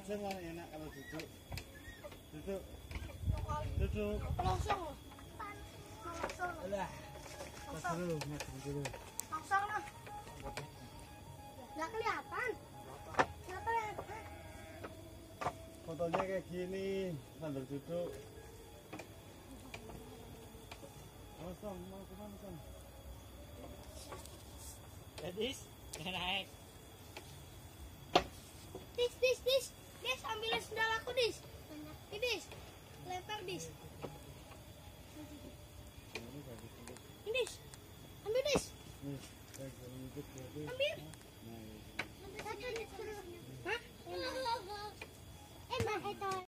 Langsung lah enak kalau duduk. Duduk. Duduk. Langsung. Langsung. Dulu, dulu. Langsung lah. Nggak kelihatan. Nggak kelihatan. Fotonya kayak gini sambil duduk. Tom, mau ke mana? Gadis, naik. Ambil, Ambil.